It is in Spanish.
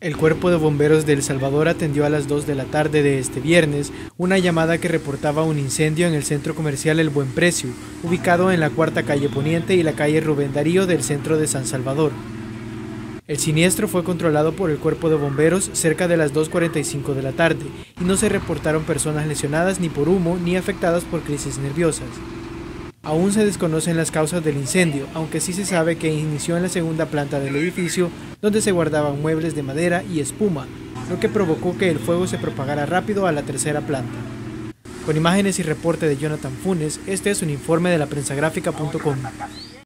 El Cuerpo de Bomberos de El Salvador atendió a las 2 de la tarde de este viernes una llamada que reportaba un incendio en el centro comercial El Buen Precio, ubicado en la cuarta calle Poniente y la calle Rubén Darío del centro de San Salvador. El siniestro fue controlado por el Cuerpo de Bomberos cerca de las 2.45 de la tarde y no se reportaron personas lesionadas ni por humo ni afectadas por crisis nerviosas. Aún se desconocen las causas del incendio, aunque sí se sabe que inició en la segunda planta del edificio, donde se guardaban muebles de madera y espuma, lo que provocó que el fuego se propagara rápido a la tercera planta. Con imágenes y reporte de Jonathan Funes, este es un informe de la prensagráfica.com.